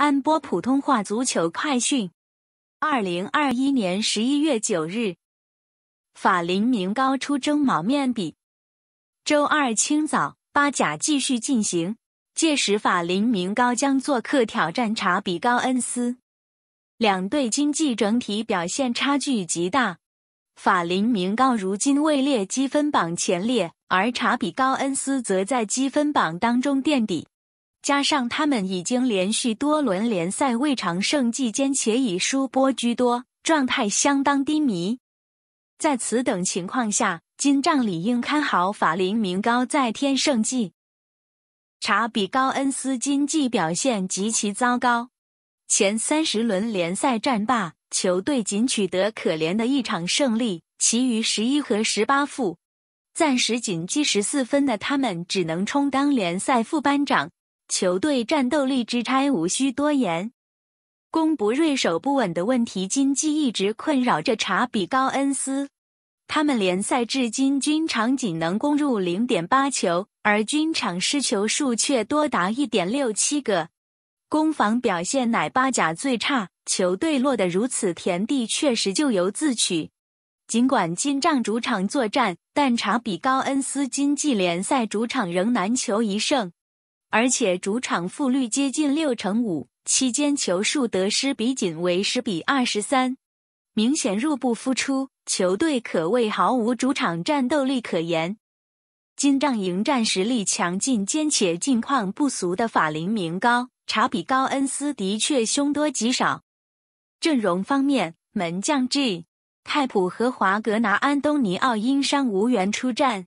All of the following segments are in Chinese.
安播普通话足球快讯，二零二一年十一月九日，法林明高出征毛面比。周二清早，巴甲继续进行，届时法林明高将做客挑战查比高恩斯。两队经济整体表现差距极大，法林明高如今位列积分榜前列，而查比高恩斯则在积分榜当中垫底。加上他们已经连续多轮联赛未尝胜绩，兼且以输波居多，状态相当低迷。在此等情况下，金帐理应看好法林明高再添胜绩。查比高恩斯今季表现极其糟糕，前三十轮联赛战罢，球队仅取得可怜的一场胜利，其余十一和十八负，暂时仅积十四分的他们只能充当联赛副班长。球队战斗力之差无需多言，攻不锐守不稳的问题，经济一直困扰着查比高恩斯。他们联赛至今均场仅能攻入零点八球，而均场失球数却多达一点六七个，攻防表现乃巴甲最差。球队落得如此田地，确实咎由自取。尽管金帐主场作战，但查比高恩斯经济联赛主场仍难求一胜。而且主场负率接近六成五，期间球数得失比仅为十比二十三，明显入不敷出，球队可谓毫无主场战斗力可言。金帐迎战实力强劲兼且近况不俗的法林明高，查比高恩斯的确凶多吉少。阵容方面，门将 G 泰普和华格拿安东尼奥因伤无缘出战。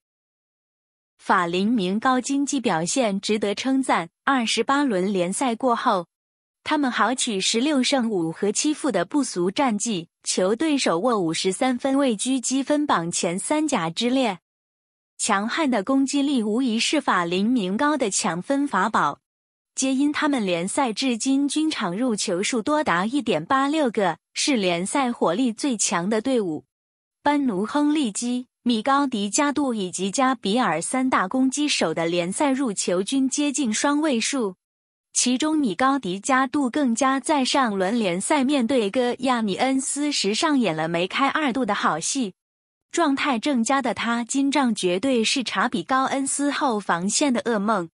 法林明高经济表现值得称赞。二十八轮联赛过后，他们豪取十六胜五和七负的不俗战绩，球队手握五十三分，位居积分榜前三甲之列。强悍的攻击力无疑是法林明高的抢分法宝，皆因他们联赛至今均场入球数多达一点八六个，是联赛火力最强的队伍。班奴亨利基。米高迪加杜以及加比尔三大攻击手的联赛入球均接近双位数，其中米高迪加杜更加在上轮联赛面对戈亚尼恩斯时上演了梅开二度的好戏。状态正佳的他，金帐绝对是查比高恩斯后防线的噩梦。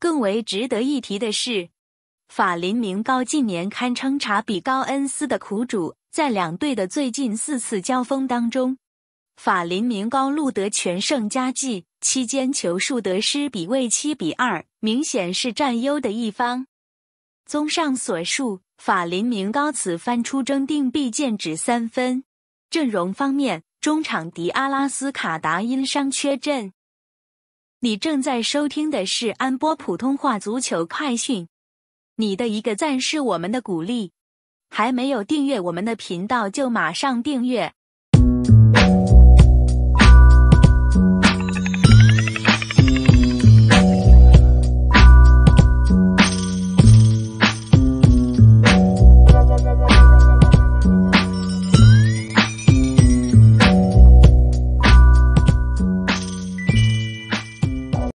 更为值得一提的是，法林明高近年堪称查比高恩斯的苦主，在两队的最近四次交锋当中。法林明高录得全胜佳绩，期间球数得失比为七比二，明显是占优的一方。综上所述，法林明高此番出征定必剑指三分。阵容方面，中场迪阿拉斯卡达因伤缺阵。你正在收听的是安波普通话足球快讯，你的一个赞是我们的鼓励。还没有订阅我们的频道，就马上订阅。